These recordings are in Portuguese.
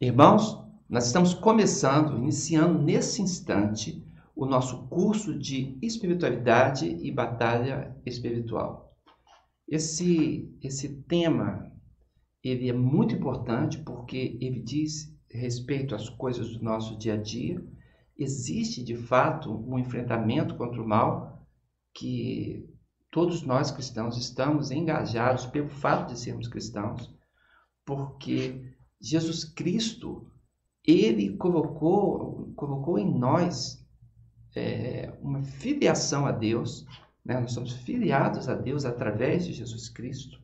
Irmãos, nós estamos começando, iniciando nesse instante, o nosso curso de espiritualidade e batalha espiritual. Esse, esse tema ele é muito importante porque ele diz respeito às coisas do nosso dia a dia. Existe de fato um enfrentamento contra o mal que todos nós cristãos estamos engajados pelo fato de sermos cristãos, porque Jesus Cristo, ele colocou, colocou em nós é, uma filiação a Deus, né? nós somos filiados a Deus através de Jesus Cristo,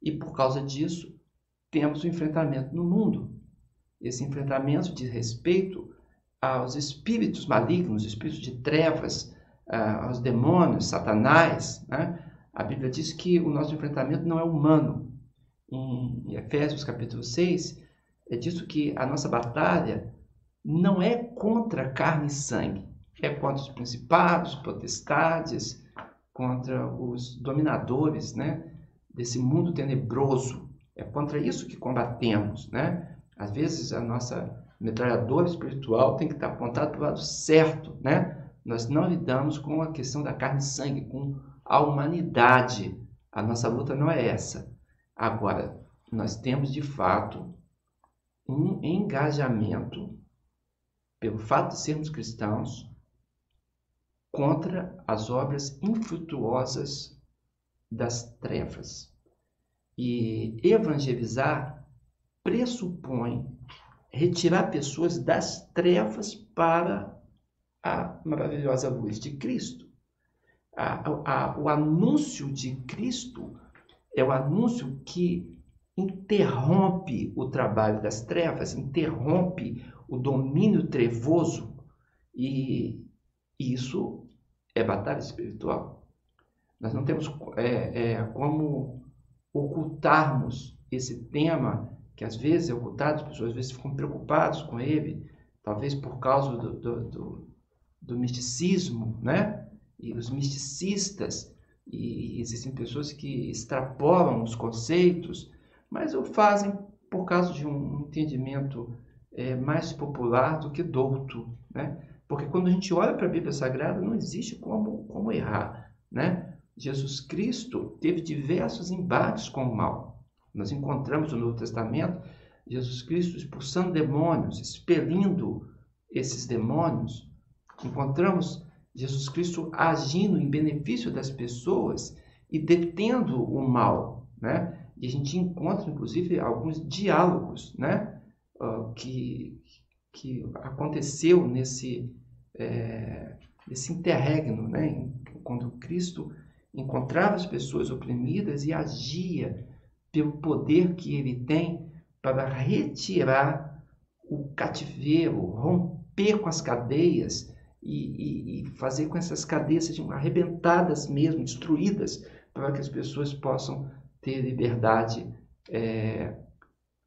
e por causa disso temos um enfrentamento no mundo. Esse enfrentamento diz respeito aos espíritos malignos, espíritos de trevas, aos demônios, Satanás. Né? A Bíblia diz que o nosso enfrentamento não é humano. Em Efésios capítulo 6, é dito que a nossa batalha não é contra carne e sangue, é contra os principados, potestades, contra os dominadores né, desse mundo tenebroso. É contra isso que combatemos. Né? Às vezes a nossa metralhadora espiritual tem que estar apontada para o lado certo. Né? Nós não lidamos com a questão da carne e sangue, com a humanidade. A nossa luta não é essa. Agora, nós temos de fato um engajamento, pelo fato de sermos cristãos, contra as obras infrutuosas das trevas. E evangelizar pressupõe retirar pessoas das trevas para a maravilhosa luz de Cristo. A, a, o anúncio de Cristo é o anúncio que interrompe o trabalho das trevas, interrompe o domínio trevoso e isso é batalha espiritual. Nós não temos é, é, como ocultarmos esse tema que às vezes é ocultado, as pessoas às vezes ficam preocupadas com ele, talvez por causa do, do, do, do misticismo, né? E os misticistas, e existem pessoas que extrapolam os conceitos, mas o fazem por causa de um entendimento é, mais popular do que douto, né? Porque quando a gente olha para a Bíblia Sagrada, não existe como, como errar, né? Jesus Cristo teve diversos embates com o mal. Nós encontramos no Novo Testamento Jesus Cristo expulsando demônios, expelindo esses demônios. Encontramos Jesus Cristo agindo em benefício das pessoas e detendo o mal, né? E a gente encontra, inclusive, alguns diálogos né, uh, que, que aconteceu nesse, é, nesse interregno, né, quando Cristo encontrava as pessoas oprimidas e agia pelo poder que ele tem para retirar o cativeiro, romper com as cadeias e, e, e fazer com essas cadeias sejam arrebentadas mesmo, destruídas, para que as pessoas possam ter liberdade é,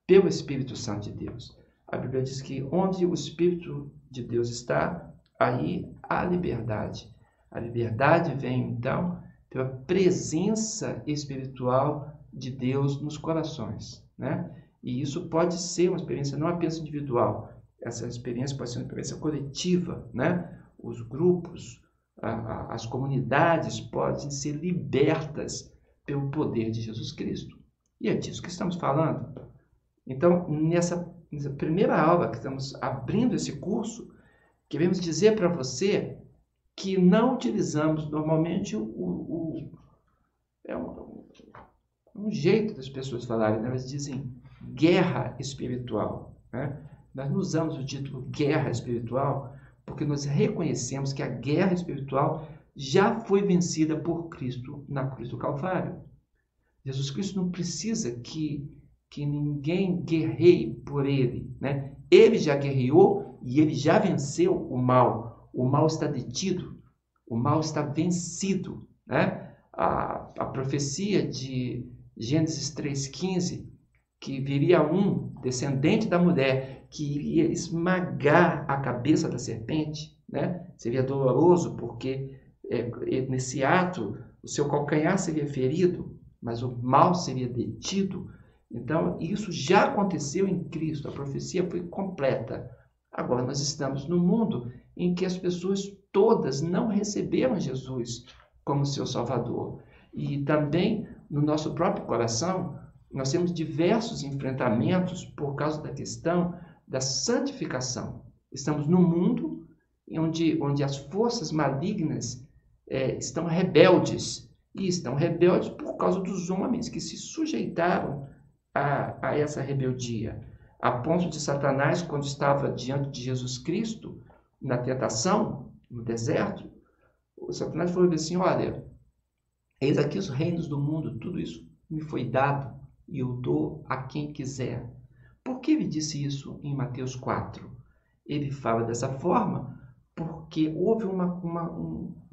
pelo Espírito Santo de Deus. A Bíblia diz que onde o Espírito de Deus está, aí há liberdade. A liberdade vem, então, pela presença espiritual de Deus nos corações. Né? E isso pode ser uma experiência não apenas individual, essa experiência pode ser uma experiência coletiva. Né? Os grupos, a, a, as comunidades podem ser libertas pelo poder de Jesus Cristo. E é disso que estamos falando. Então, nessa, nessa primeira aula que estamos abrindo esse curso, queremos dizer para você que não utilizamos normalmente o, o é um, um, jeito das pessoas falarem, né? elas dizem guerra espiritual. Né? Nós não usamos o título guerra espiritual porque nós reconhecemos que a guerra espiritual já foi vencida por Cristo na cruz do Calvário. Jesus Cristo não precisa que, que ninguém guerreie por ele. Né? Ele já guerreou e ele já venceu o mal. O mal está detido, o mal está vencido. Né? A, a profecia de Gênesis 3,15, que viria um descendente da mulher que iria esmagar a cabeça da serpente, né? seria doloroso porque é, nesse ato, o seu calcanhar seria ferido, mas o mal seria detido. Então, isso já aconteceu em Cristo, a profecia foi completa. Agora, nós estamos no mundo em que as pessoas todas não receberam Jesus como seu Salvador. E também no nosso próprio coração, nós temos diversos enfrentamentos por causa da questão da santificação. Estamos no mundo onde, onde as forças malignas é, estão rebeldes. E estão rebeldes por causa dos homens que se sujeitaram a, a essa rebeldia. A ponto de Satanás, quando estava diante de Jesus Cristo, na tentação, no deserto, Satanás falou assim: Olha, eis aqui os reinos do mundo, tudo isso me foi dado e eu dou a quem quiser. Por que ele disse isso em Mateus 4? Ele fala dessa forma porque houve uma, uma,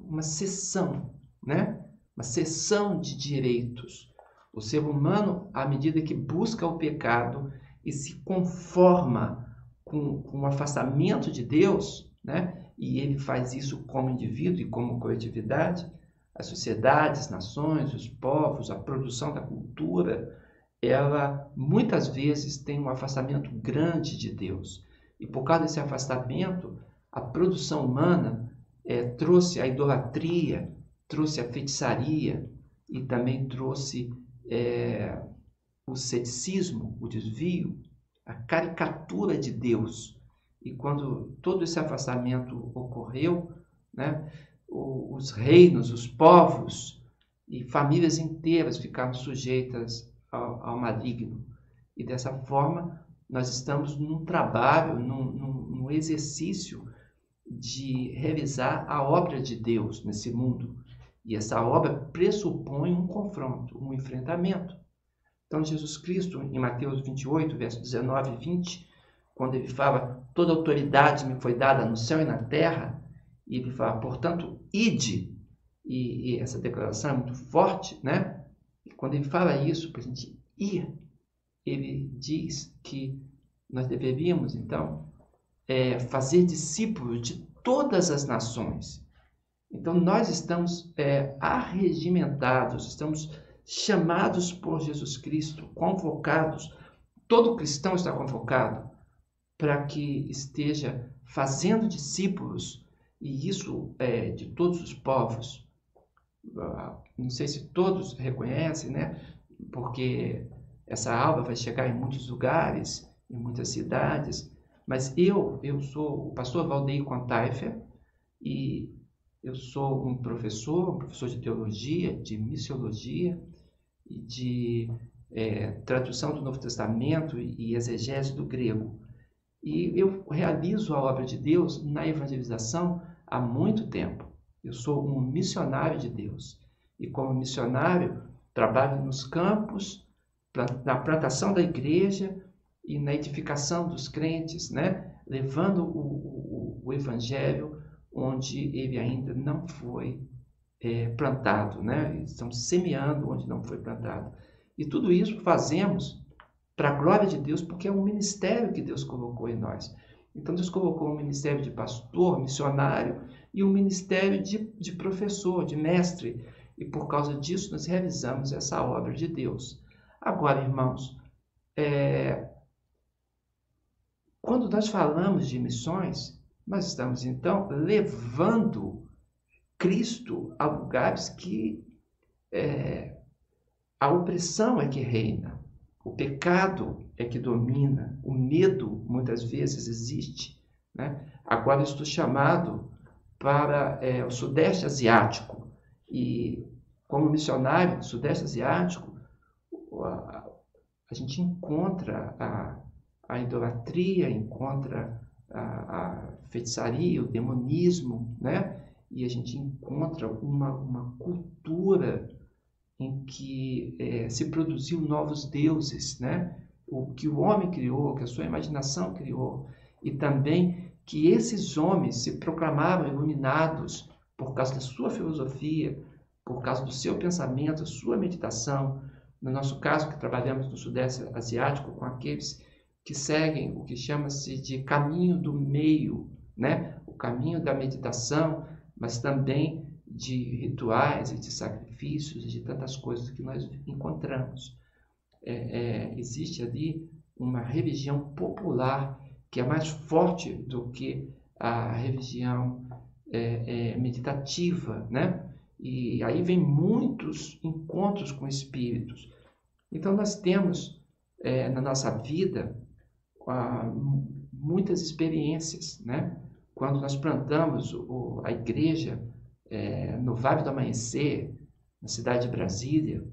uma cessão, né? uma cessão de direitos. O ser humano, à medida que busca o pecado e se conforma com, com o afastamento de Deus, né? e ele faz isso como indivíduo e como coletividade, as sociedades, nações, os povos, a produção da cultura, ela muitas vezes tem um afastamento grande de Deus. E por causa desse afastamento, a produção humana é, trouxe a idolatria, trouxe a feitiçaria e também trouxe é, o ceticismo, o desvio, a caricatura de Deus. E quando todo esse afastamento ocorreu, né, os reinos, os povos e famílias inteiras ficaram sujeitas ao, ao maligno. E dessa forma, nós estamos num trabalho, num, num, num exercício de revisar a obra de Deus nesse mundo. E essa obra pressupõe um confronto, um enfrentamento. Então, Jesus Cristo, em Mateus 28, verso 19 e 20, quando ele fala: Toda autoridade me foi dada no céu e na terra, e ele fala, portanto, ide. E, e essa declaração é muito forte, né? Quando ele fala isso para a gente ir, ele diz que nós deveríamos, então, é, fazer discípulos de todas as nações. Então, nós estamos é, arregimentados, estamos chamados por Jesus Cristo, convocados. Todo cristão está convocado para que esteja fazendo discípulos, e isso é de todos os povos, ah, não sei se todos reconhecem, né? Porque essa alba vai chegar em muitos lugares, em muitas cidades, mas eu, eu sou o pastor Valdeir Contaifer e eu sou um professor, um professor de teologia, de missiologia e de é, tradução do Novo Testamento e exegese do grego. E eu realizo a obra de Deus na evangelização há muito tempo. Eu sou um missionário de Deus. E como missionário, trabalho nos campos, na plantação da igreja e na edificação dos crentes, né? levando o, o, o evangelho onde ele ainda não foi é, plantado. Né? Estamos semeando onde não foi plantado. E tudo isso fazemos para a glória de Deus, porque é um ministério que Deus colocou em nós. Então, Deus colocou um ministério de pastor, missionário, e um ministério de, de professor, de mestre. E por causa disso, nós realizamos essa obra de Deus. Agora, irmãos, é, quando nós falamos de missões, nós estamos então levando Cristo a lugares que é, a opressão é que reina, o pecado é que domina, o medo muitas vezes existe. Né? Agora estou chamado para é, o Sudeste Asiático. E, como missionário do Sudeste Asiático, a, a gente encontra a, a idolatria, encontra a, a, feitiçaria, o demonismo, né? E a gente encontra uma, uma cultura em que é, se produziu novos deuses, né? O que o homem criou, que a sua imaginação criou, e também que esses homens se proclamavam iluminados por causa da sua filosofia, por causa do seu pensamento, da sua meditação. No nosso caso, que trabalhamos no Sudeste Asiático com aqueles que seguem o que chama-se de caminho do meio, né? o caminho da meditação, mas também de rituais e de sacrifícios e de tantas coisas que nós encontramos. é, é, existe ali uma religião popular que é mais forte do que a religião é, é, meditativa, né? E aí vem muitos encontros com espíritos. Então nós temos é, na nossa vida muitas experiências, né? Quando nós plantamos o, a igreja é, no Vale do Amanhecer, na cidade de Brasília,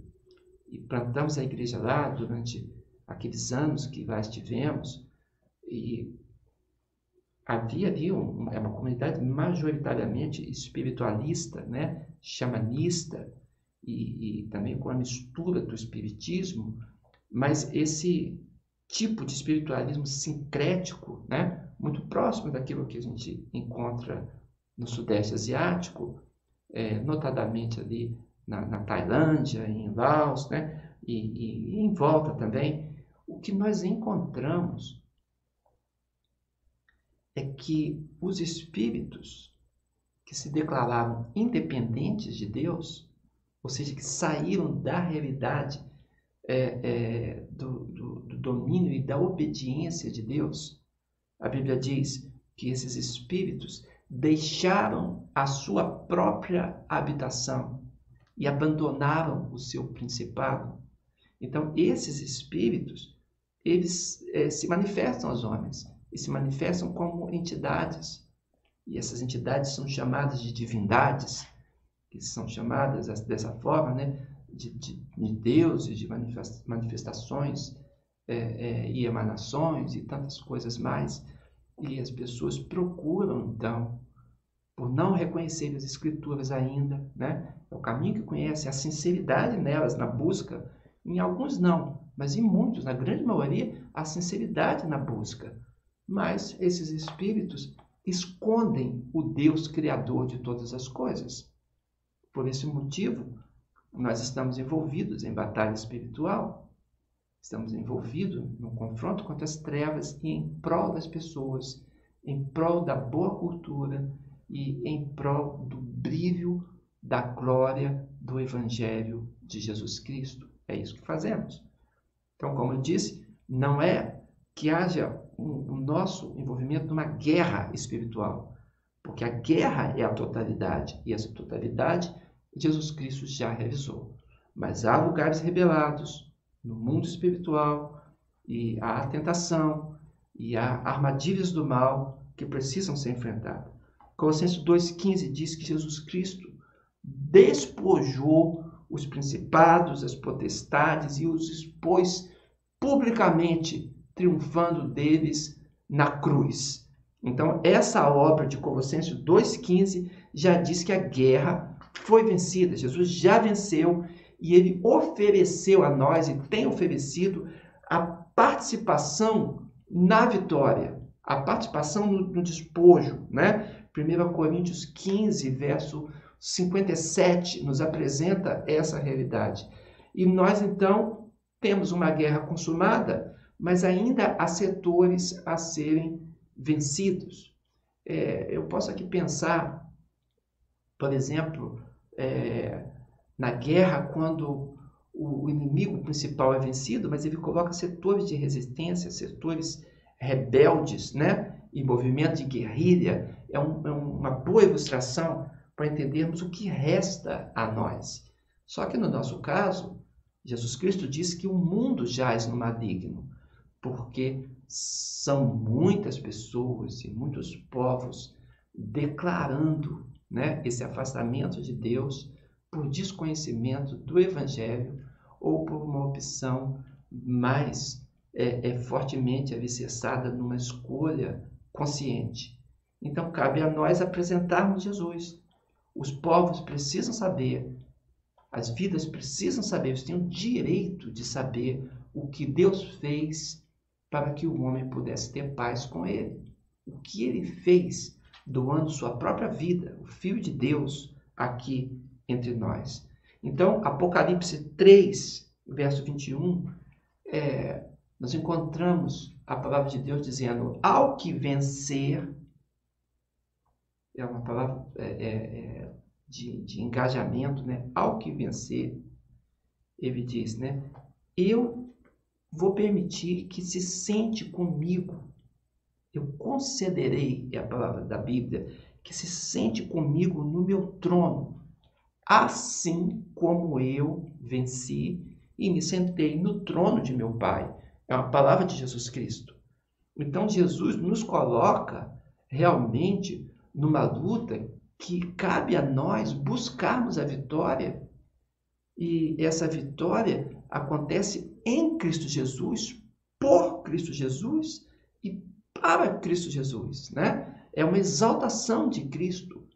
e plantamos a igreja lá durante aqueles anos que lá estivemos, e havia ali um, é uma comunidade majoritariamente espiritualista, né, xamanista, e, e também com a mistura do espiritismo, mas esse tipo de espiritualismo sincrético, né, muito próximo daquilo que a gente encontra no Sudeste Asiático, é, notadamente ali na, na, Tailândia, em Laos, né, e, e, em volta também, o que nós encontramos é que os espíritos que se declaravam independentes de Deus, ou seja, que saíram da realidade é, é, do, do, do domínio e da obediência de Deus, a Bíblia diz que esses espíritos deixaram a sua própria habitação e abandonaram o seu principado. Então, esses espíritos, eles é, se manifestam aos homens e se manifestam como entidades. E essas entidades são chamadas de divindades, que são chamadas dessa forma, né? De, de, de deuses, de manifestações é, é, e emanações e tantas coisas mais. E as pessoas procuram, então, por não reconhecer as escrituras ainda, né? É o caminho que conhece, a sinceridade nelas, na busca. Em alguns não, mas em muitos, na grande maioria, a sinceridade na busca. Mas esses espíritos escondem o Deus criador de todas as coisas. Por esse motivo, nós estamos envolvidos em batalha espiritual, estamos envolvidos no confronto contra as trevas e em prol das pessoas, em prol da boa cultura e em prol do brilho da glória do Evangelho de Jesus Cristo. É isso que fazemos. Então, como eu disse, não é que haja o um, um nosso envolvimento numa guerra espiritual, porque a guerra é a totalidade e essa totalidade Jesus Cristo já realizou. Mas há lugares rebelados no mundo espiritual e há tentação e há armadilhas do mal que precisam ser enfrentadas. Colossenses 2,15 diz que Jesus Cristo despojou os principados, as potestades e os expôs publicamente, triunfando deles na cruz. Então, essa obra de Colossenses 2,15 já diz que a guerra foi vencida, Jesus já venceu e ele ofereceu a nós e tem oferecido a participação na vitória, a participação no, no despojo, né? 1 Coríntios 15, verso 57, nos apresenta essa realidade. E nós, então, temos uma guerra consumada, mas ainda há setores a serem vencidos. É, eu posso aqui pensar, por exemplo, é, na guerra, quando o inimigo principal é vencido, mas ele coloca setores de resistência, setores rebeldes, né? E movimento de guerrilha é, um, é uma boa ilustração para entendermos o que resta a nós. Só que no nosso caso, Jesus Cristo disse que o mundo jaz no maligno, porque são muitas pessoas e muitos povos declarando né, esse afastamento de Deus por desconhecimento do Evangelho ou por uma opção mais é, é, fortemente alicerçada numa escolha consciente. Então, cabe a nós apresentarmos Jesus. Os povos precisam saber, as vidas precisam saber, eles têm o direito de saber o que Deus fez para que o homem pudesse ter paz com ele. O que ele fez doando sua própria vida, o Filho de Deus, aqui entre nós. Então, Apocalipse 3, verso 21, é, nós encontramos a palavra de Deus dizendo: ao que vencer, é uma palavra é, é, é, de, de engajamento, né? Ao que vencer, ele diz, né? Eu vou permitir que se sente comigo. Eu concederei, é a palavra da Bíblia, que se sente comigo no meu trono, assim como eu venci e me sentei no trono de meu Pai. É uma palavra de Jesus Cristo. Então Jesus nos coloca realmente numa luta que cabe a nós buscarmos a vitória. E essa vitória acontece em Cristo Jesus, por Cristo Jesus e para Cristo Jesus, né? É uma exaltação de Cristo.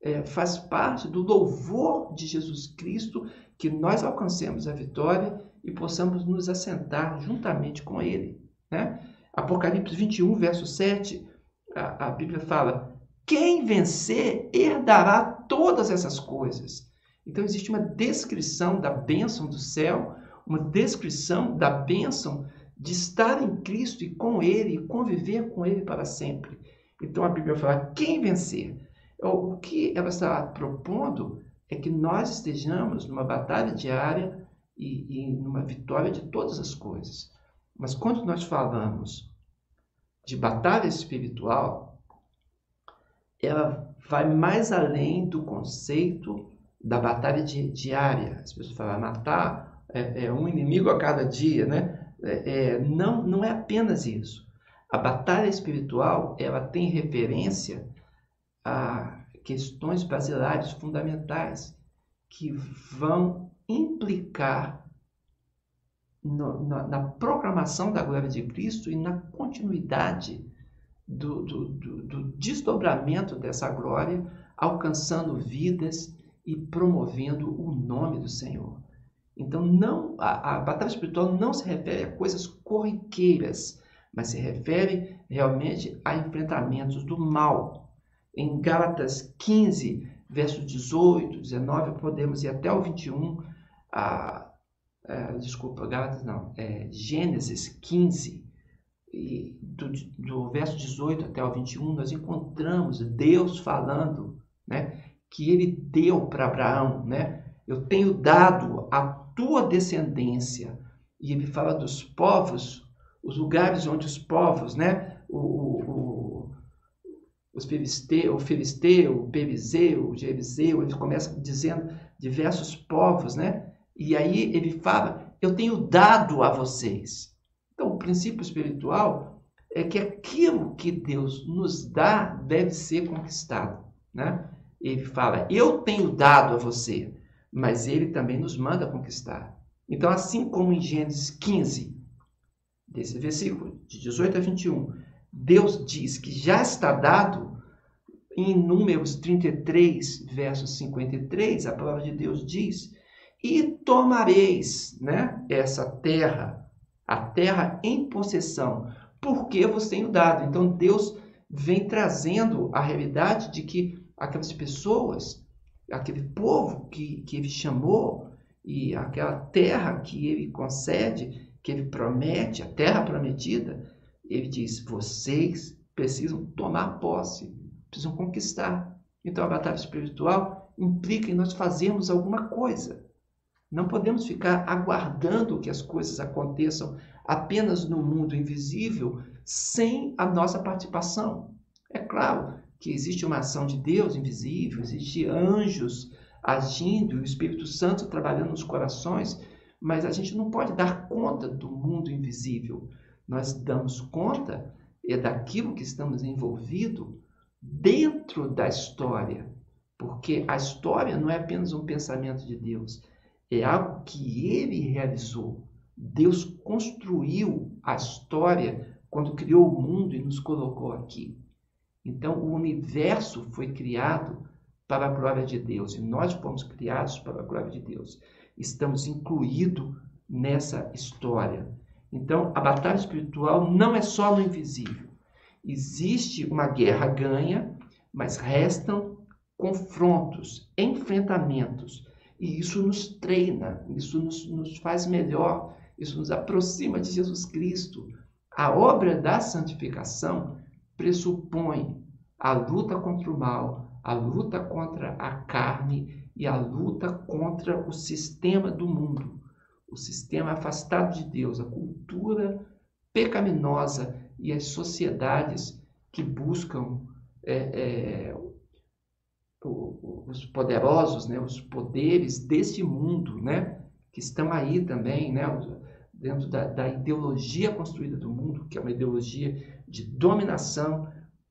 É, faz parte do louvor de Jesus Cristo que nós alcancemos a vitória e possamos nos assentar juntamente com Ele. Né? Apocalipse 21, verso 7, a, a Bíblia fala: quem vencer herdará todas essas coisas. Então, existe uma descrição da bênção do céu, uma descrição da bênção de estar em Cristo e com Ele, e conviver com Ele para sempre. Então, a Bíblia fala: quem vencer? O que ela está propondo é que nós estejamos numa batalha diária e, e numa vitória de todas as coisas. Mas quando nós falamos de batalha espiritual, ela vai mais além do conceito da batalha di diária. As pessoas falam, matar é, é, um inimigo a cada dia, né? É, é, não, não é apenas isso. A batalha espiritual, ela tem referência a questões basilares fundamentais que vão implicar no, na, na proclamação da glória de Cristo e na continuidade do, do, do, do desdobramento dessa glória, alcançando vidas e promovendo o nome do Senhor. Então, não a, a, batalha espiritual não se refere a coisas corriqueiras, mas se refere realmente a enfrentamentos do mal. Em Gálatas 15, verso 18, 19, podemos ir até o 21, a, a, desculpa, Gálatas não, é Gênesis 15, e do, do verso 18 até o 21, nós encontramos Deus falando né, que ele deu para Abraão, né, eu tenho dado a tua descendência. E ele fala dos povos, os lugares onde os povos, né, o, o, os filisteu, o filisteu, o perizeu, o ele começa dizendo diversos povos, né? E aí ele fala, eu tenho dado a vocês. Então, o princípio espiritual é que aquilo que Deus nos dá deve ser conquistado. Né? Ele fala: Eu tenho dado a você, mas ele também nos manda conquistar. Então, assim como em Gênesis 15, desse versículo, de 18 a 21, Deus diz que já está dado, em Números 33, verso 53, a palavra de Deus diz: E tomareis né, essa terra a terra em possessão, porque vos tenho dado. Então Deus vem trazendo a realidade de que aquelas pessoas, aquele povo que, que ele chamou, e aquela terra que ele concede, que ele promete, a terra prometida, ele diz: vocês precisam tomar posse, precisam conquistar. Então a batalha espiritual implica em nós fazermos alguma coisa. Não podemos ficar aguardando que as coisas aconteçam apenas no mundo invisível sem a nossa participação. É claro que existe uma ação de Deus invisível, existe anjos agindo, o Espírito Santo trabalhando nos corações, mas a gente não pode dar conta do mundo invisível. Nós damos conta é daquilo que estamos envolvidos dentro da história, porque a história não é apenas um pensamento de Deus, é algo que ele realizou. Deus construiu a história quando criou o mundo e nos colocou aqui. Então, o universo foi criado para a glória de Deus e nós fomos criados para a glória de Deus. Estamos incluídos nessa história. Então, a batalha espiritual não é só no invisível. Existe uma guerra ganha, mas restam confrontos, enfrentamentos e isso nos treina, isso nos, nos faz melhor, isso nos aproxima de Jesus Cristo. A obra da santificação pressupõe a luta contra o mal, a luta contra a carne e a luta contra o sistema do mundo. o sistema afastado de Deus, a cultura pecaminosa e as sociedades que buscam é, é, os poderosos, né, os poderes deste mundo, né, que estão aí também, né, dentro da, da ideologia construída do mundo, que é uma ideologia de dominação,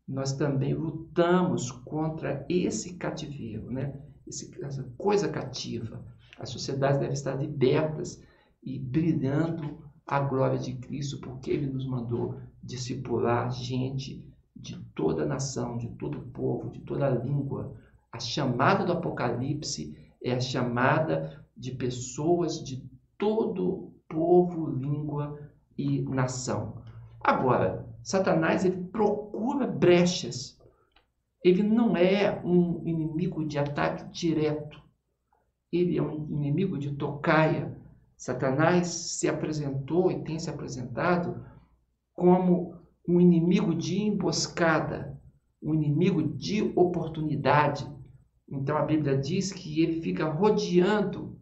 nós também lutamos contra esse cativeiro, né? Esse, essa coisa cativa. As sociedades devem estar libertas e brilhando a glória de Cristo, porque Ele nos mandou discipular gente de toda nação, de todo povo, de toda língua. A chamada do Apocalipse é a chamada de pessoas de todo povo, língua e nação. Agora, Satanás ele procura brechas. Ele não é um inimigo de ataque direto. Ele é um inimigo de tocaia. Satanás se apresentou e tem se apresentado como um inimigo de emboscada, um inimigo de oportunidade. Então a Bíblia diz que ele fica rodeando,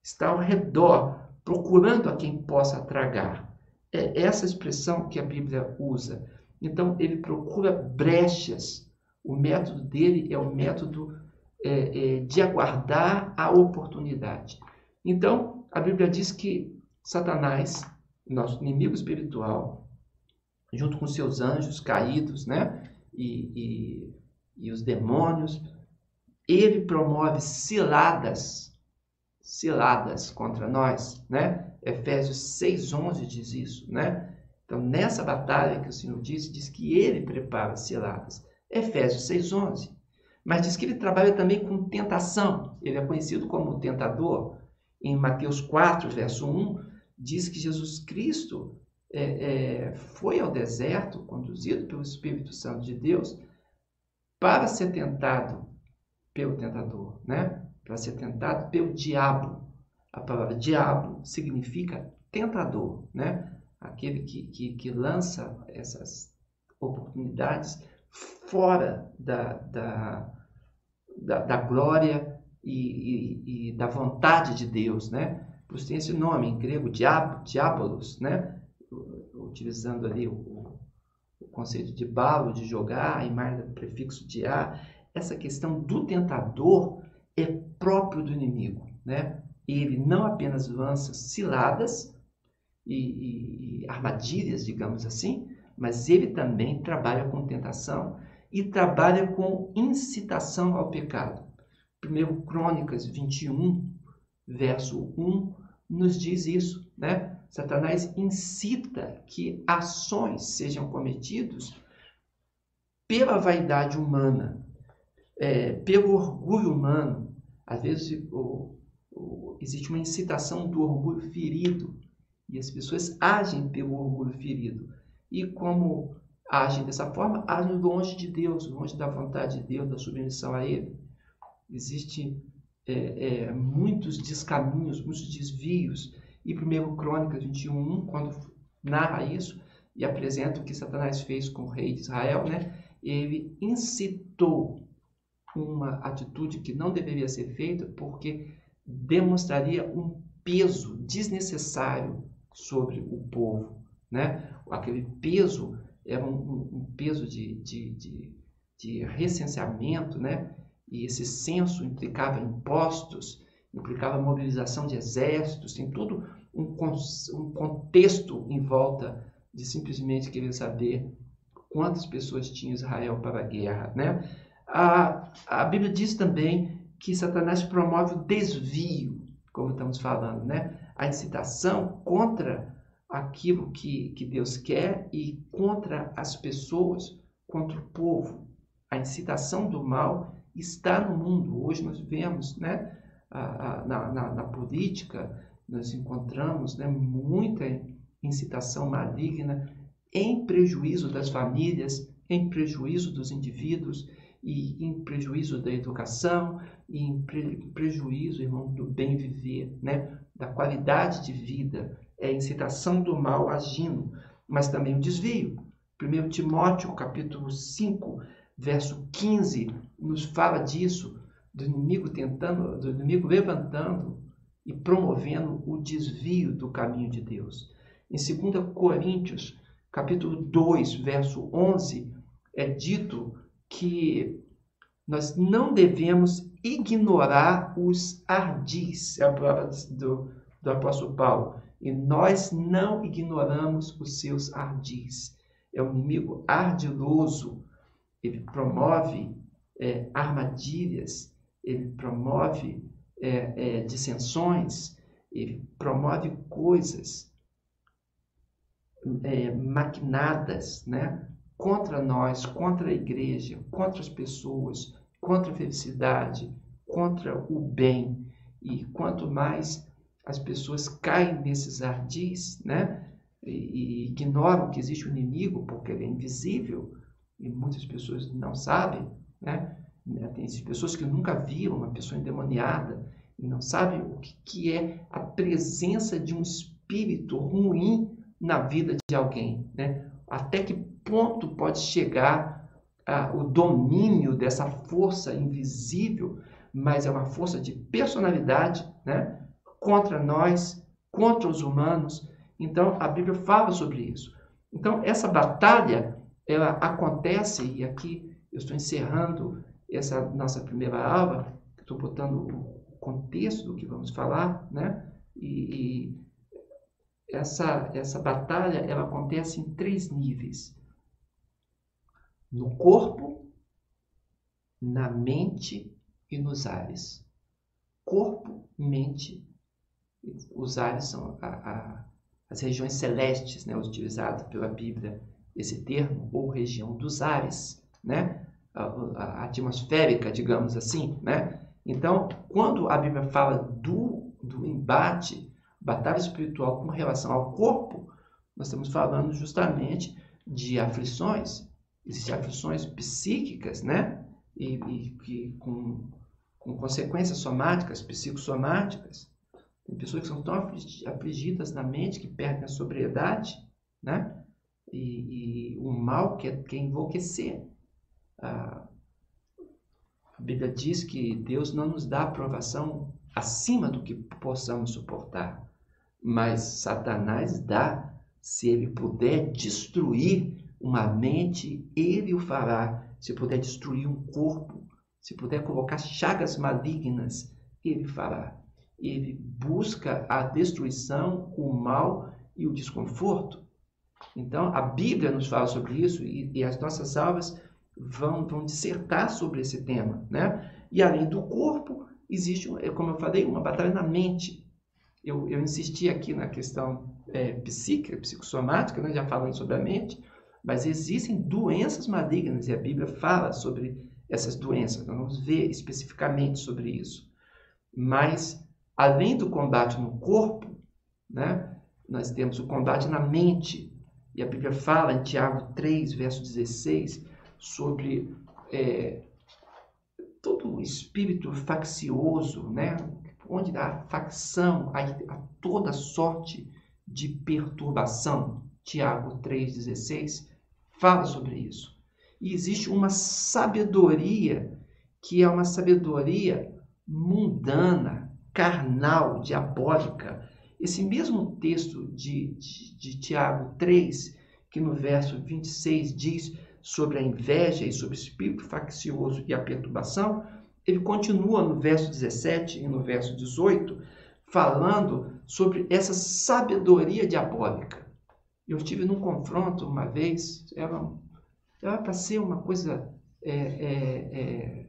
está ao redor, procurando a quem possa tragar. É essa expressão que a Bíblia usa. Então, ele procura brechas. O método dele é o método é, é, de aguardar a oportunidade. Então, a Bíblia diz que Satanás, nosso inimigo espiritual, junto com seus anjos caídos, né? E, e, e os demônios, ele promove ciladas, ciladas contra nós, né? Efésios 6,11 diz isso, né? Então, nessa batalha que o Senhor disse, diz que ele prepara ciladas. Efésios 6,11. Mas diz que ele trabalha também com tentação. Ele é conhecido como tentador. Em Mateus 4, verso 1, diz que Jesus Cristo é, é, foi ao deserto, conduzido pelo Espírito Santo de Deus, para ser tentado pelo tentador, né? Para ser tentado pelo diabo. A palavra diabo significa tentador, né? Aquele que, que, que lança essas oportunidades fora da, da, da, da glória e, e, e, da vontade de Deus, né? Por isso tem esse nome em grego, diabo, diabolos, né? Utilizando ali o, o conceito de balo, de jogar, e mais o prefixo de a. Essa questão do tentador é próprio do inimigo, né? Ele não apenas lança ciladas e, e, e armadilhas, digamos assim, mas ele também trabalha com tentação e trabalha com incitação ao pecado. Primeiro Crônicas 21, verso 1, nos diz isso, né? Satanás incita que ações sejam cometidas pela vaidade humana, é, pelo orgulho humano. Às vezes o, existe uma incitação do orgulho ferido e as pessoas agem pelo orgulho ferido. E como agem dessa forma, agem longe de Deus, longe da vontade de Deus, da submissão a Ele. Existem é, é, muitos descaminhos, muitos desvios. E 1 Crônicas 21, quando narra isso e apresenta o que Satanás fez com o rei de Israel, né? ele incitou uma atitude que não deveria ser feita porque demonstraria um peso desnecessário sobre o povo. Né? Aquele peso era um, um peso de, de, de, de, recenseamento, né? e esse censo implicava impostos, implicava mobilização de exércitos, tem todo um, um contexto em volta de simplesmente querer saber quantas pessoas tinha Israel para a guerra. Né? A, a Bíblia diz também que Satanás promove o desvio, como estamos falando, né? A incitação contra aquilo que, que Deus quer e contra as pessoas, contra o povo. A incitação do mal está no mundo. Hoje nós vemos, né? na, na, na política, nós encontramos né, muita incitação maligna em prejuízo das famílias, em prejuízo dos indivíduos e em prejuízo da educação, e em prejuízo, irmão, do bem viver, né? da qualidade de vida, é incitação do mal agindo, mas também o desvio. 1 Timóteo, capítulo 5, verso 15, nos fala disso, do inimigo tentando, do inimigo levantando e promovendo o desvio do caminho de Deus. Em 2 Coríntios, capítulo 2, verso 11, é dito que nós não devemos ignorar os ardis, é a palavra do, do apóstolo Paulo, e nós não ignoramos os seus ardis. É um inimigo ardiloso, ele promove é, armadilhas, ele promove é, é, dissensões, ele promove coisas é, maquinadas né, contra nós, contra a igreja, contra as pessoas, contra a felicidade, contra o bem. E quanto mais as pessoas caem nesses ardis, né, e, ignoram que existe um inimigo porque ele é invisível, e muitas pessoas não sabem, né? Tem pessoas que nunca viram uma pessoa endemoniada e não sabem o que é a presença de um espírito ruim na vida de alguém, né? Até que ponto pode chegar ah, o domínio dessa força invisível, mas é uma força de personalidade, né? Contra nós, contra os humanos. Então a Bíblia fala sobre isso. Então essa batalha ela acontece e aqui eu estou encerrando essa nossa primeira aula, estou botando o contexto do que vamos falar, né? E, e essa, essa batalha ela acontece em três níveis: no corpo, na mente e nos ares. Corpo, mente, os ares são a, a, as regiões celestes, né, utilizadas pela Bíblia, esse termo, ou região dos ares, né, a, a atmosférica, digamos assim, né. Então, quando a Bíblia fala do, do embate batalha espiritual com relação ao corpo, nós estamos falando justamente de aflições. Existem aflições psíquicas, né? E, e, com, com consequências somáticas, psicossomáticas. Tem pessoas que são tão afligidas na mente que perdem a sobriedade, né? E, e o mal quer, quer enlouquecer. A, a Bíblia diz que Deus não nos dá aprovação acima do que possamos suportar mas Satanás dá. Se ele puder destruir uma mente, ele o fará. Se puder destruir um corpo, se puder colocar chagas malignas, ele fará. Ele busca a destruição, o mal e o desconforto. Então, a Bíblia nos fala sobre isso e, e as nossas aulas vão, vão dissertar sobre esse tema. Né? E além do corpo, existe, como eu falei, uma batalha na mente eu, eu insisti aqui na questão é, psíquica, psicossomática, né, já falando sobre a mente, mas existem doenças malignas e a Bíblia fala sobre essas doenças. Nós vamos ver especificamente sobre isso. Mas, além do combate no corpo, né, nós temos o combate na mente. E a Bíblia fala em Tiago 3, verso 16, sobre é, todo o espírito faccioso, né, onde há facção, há toda sorte de perturbação. Tiago 3,16 fala sobre isso. E existe uma sabedoria que é uma sabedoria mundana, carnal, diabólica. Esse mesmo texto de, de, de Tiago 3, que no verso 26 diz sobre a inveja e sobre o espírito faccioso e a perturbação, ele continua no verso 17 e no verso 18, falando sobre essa sabedoria diabólica. Eu tive num confronto uma vez, era, era para ser uma coisa é, é, é,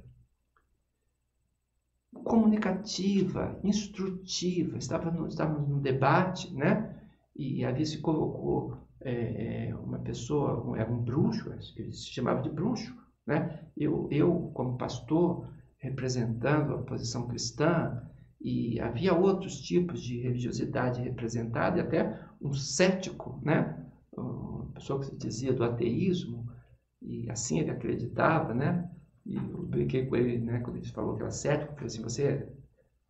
comunicativa, instrutiva. Estava no, estávamos num debate, né? E ali se colocou é, é, uma pessoa, era um bruxo, ele se chamava de bruxo, né? Eu, eu como pastor, representando a posição cristã, e havia outros tipos de religiosidade representada, e até um cético, né? uma pessoa que se dizia do ateísmo, e assim ele acreditava, né? E eu brinquei com ele, né? Quando ele falou que era cético, falei assim, você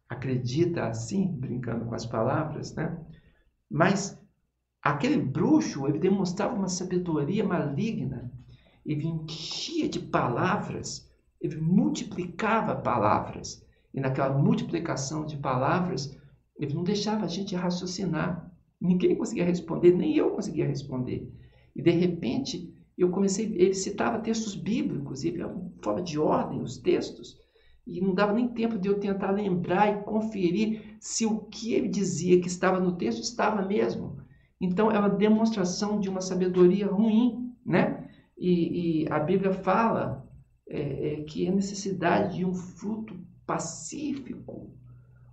acredita assim, brincando com as palavras, né? Mas aquele bruxo, ele demonstrava uma sabedoria maligna, ele enchia de palavras ele multiplicava palavras. E naquela multiplicação de palavras, Ele não deixava a gente raciocinar. Ninguém conseguia responder, nem eu conseguia responder. E de repente, eu comecei, ele citava textos bíblicos, e forma de ordem os textos, e não dava nem tempo de eu tentar lembrar e conferir se o que ele dizia que estava no texto estava mesmo. Então é uma demonstração de uma sabedoria ruim, né? E, e a Bíblia fala é, é, que é necessidade de um fruto pacífico,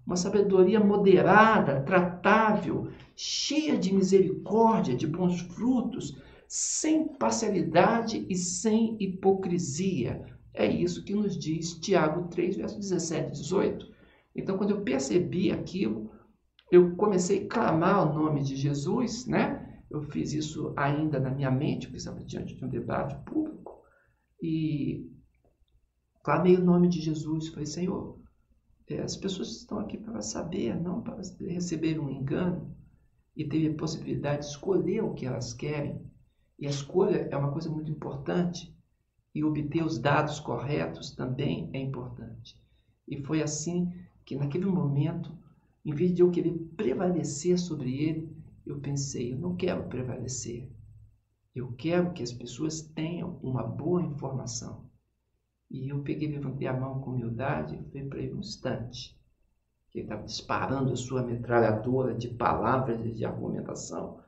uma sabedoria moderada, tratável, cheia de misericórdia, de bons frutos, sem parcialidade e sem hipocrisia. É isso que nos diz Tiago 3, versos 17 e 18. Então, quando eu percebi aquilo, eu comecei a clamar o nome de Jesus, né? Eu fiz isso ainda na minha mente, porque estava diante de um debate público, e clamei o nome de Jesus. Falei, Senhor, eh, as pessoas estão aqui para saber, não para receber um engano e ter a possibilidade de escolher o que elas querem. E a escolha é uma coisa muito importante e obter os dados corretos também é importante. E foi assim que, naquele momento, em vez de eu querer prevalecer sobre ele, eu pensei: eu não quero prevalecer. Eu quero que as pessoas tenham uma boa informação. E eu peguei, levantei a mão com humildade e falei para ele um instante. Que ele estava disparando a sua metralhadora de palavras e de argumentação.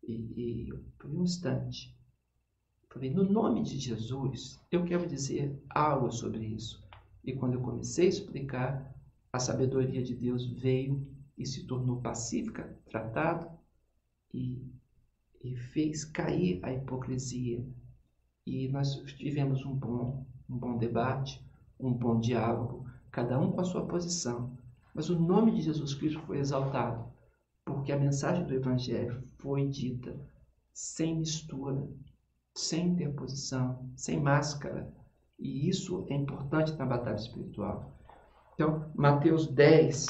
E, e por um instante, falei, no nome de Jesus, eu quero dizer algo sobre isso. E quando eu comecei a explicar, a sabedoria de Deus veio e se tornou pacífica, tratado, e, e fez cair a hipocrisia. E nós tivemos um bom, um bom debate, um bom diálogo, cada um com a sua posição. Mas o nome de Jesus Cristo foi exaltado porque a mensagem do Evangelho foi dita sem mistura, sem interposição, sem máscara. E isso é importante na batalha espiritual. Então, Mateus 10,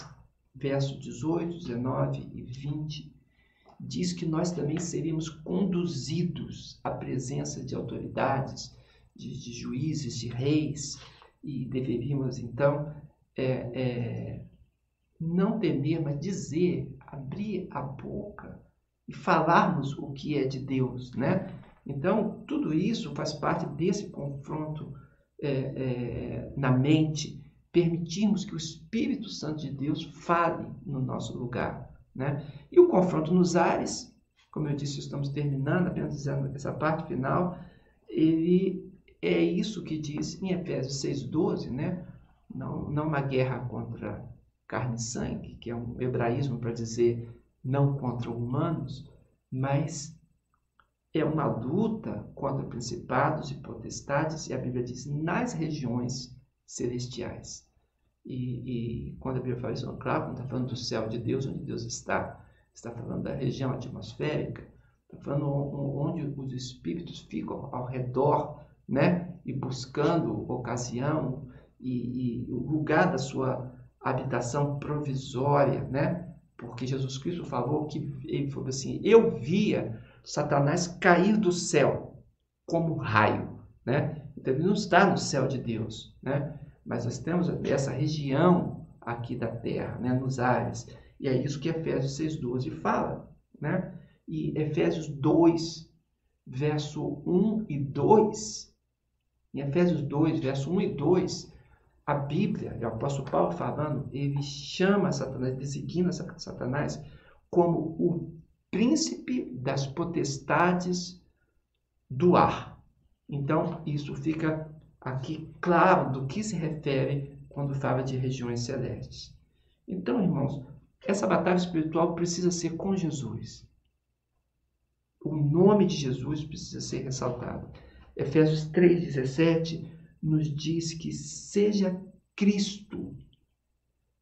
versos 18, 19 e 20, diz que nós também seríamos conduzidos à presença de autoridades, de, de juízes, de reis, e deveríamos, então, é, é, não temer, mas dizer abrir a boca e falarmos o que é de Deus, né? Então, tudo isso faz parte desse confronto é, é, na mente, permitirmos que o Espírito Santo de Deus fale no nosso lugar, né? E o confronto nos ares, como eu disse, estamos terminando, apenas essa parte final, ele é isso que diz em Efésios 6,12, né? Não, não uma guerra contra carne e sangue, que é um hebraísmo para dizer não contra humanos, mas é uma luta contra principados e potestades, e a Bíblia diz nas regiões celestiais. E, e quando a Bíblia fala isso, claro, não está falando do céu de Deus, onde Deus está, está falando da região atmosférica, está falando onde os espíritos ficam ao redor, né? E buscando ocasião e, e o lugar da sua habitação provisória, né? Porque Jesus Cristo falou que ele falou assim: "Eu via Satanás cair do céu como raio", né? Então ele não está no céu de Deus, né? Mas nós temos essa região aqui da terra, né, nos ares. E é isso que Efésios 6:12 fala, né? E Efésios 2, verso 1 e 2, em Efésios 2, verso 1 e 2, a Bíblia, o apóstolo Paulo falando, ele chama Satanás, designa Satanás como o príncipe das potestades do ar. Então, isso fica aqui claro do que se refere quando fala de regiões celestes. Então, irmãos, essa batalha espiritual precisa ser com Jesus. O nome de Jesus precisa ser ressaltado. Efésios 3,17 nos diz que seja Cristo.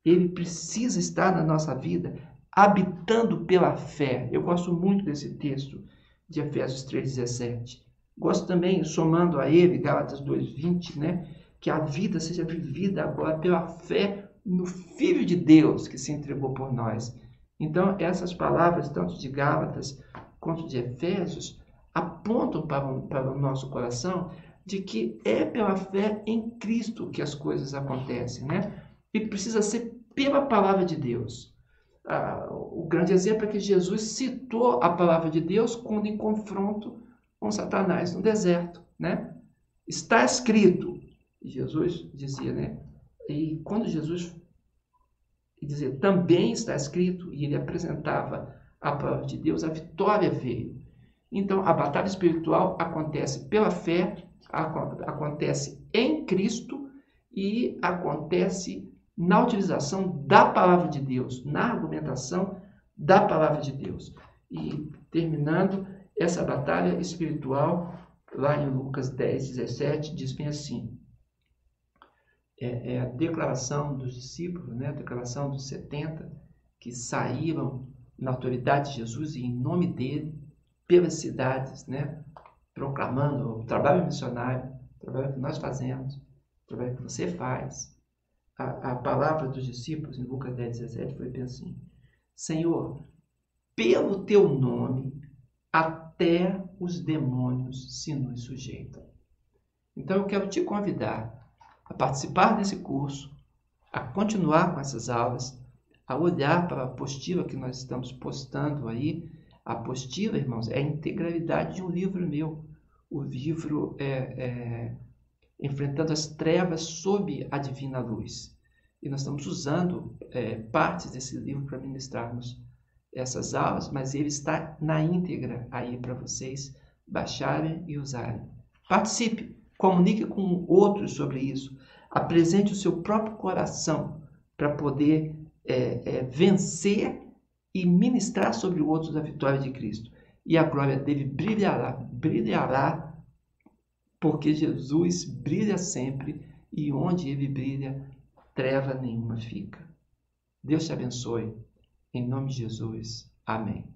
Ele precisa estar na nossa vida, habitando pela fé. Eu gosto muito desse texto de Efésios 3,17. Gosto também, somando a ele, Gálatas 2,20, né? Que a vida seja vivida agora pela fé no Filho de Deus que se entregou por nós. Então, essas palavras, tanto de Gálatas quanto de Efésios, apontam para o, para o nosso coração de que é pela fé em Cristo que as coisas acontecem, né? E precisa ser pela palavra de Deus. ah, o grande exemplo é que Jesus citou a palavra de Deus quando em confronto com Satanás no deserto, né? Está escrito. Jesus dizia, né? E quando Jesus dizia, também está escrito, e ele apresentava a palavra de Deus, a vitória veio. Então, a batalha espiritual acontece pela fé, acontece em Cristo e acontece na utilização da palavra de Deus, na argumentação da palavra de Deus. E terminando essa batalha espiritual, lá em Lucas 10, 17, diz bem assim: é, é a declaração dos discípulos, né, a declaração dos 70 que saíram na autoridade de Jesus e em nome dele pelas cidades, né, proclamando o trabalho missionário, o trabalho que nós fazemos, o trabalho que você faz. A, a palavra dos discípulos em Lucas 10, 17 foi bem assim: Senhor, pelo teu nome, até os demônios se nos sujeitam. Então eu quero te convidar a participar desse curso, a continuar com essas aulas, a olhar para a apostila que nós estamos postando aí. A apostila, irmãos, é a integralidade de um livro meu. O livro é, é Enfrentando as Trevas sob a Divina Luz. E nós estamos usando é, partes desse livro para ministrarmos essas aulas, mas ele está na íntegra aí para vocês baixarem e usarem. Participe! Comunique com outros sobre isso. Apresente o seu próprio coração para poder é, é, vencer e ministrar sobre outros a vitória de Cristo. E a glória dele brilhará, brilhará, porque Jesus brilha sempre e onde ele brilha, treva nenhuma fica. Deus te abençoe. Em nome de Jesus. Amém.